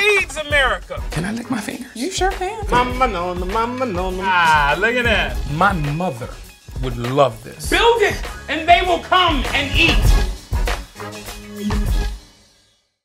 feeds America. Can I lick my fingers? You sure can. Mama no, mama no. Ah, look at that. My mother would love this. Build it, and they will come and eat.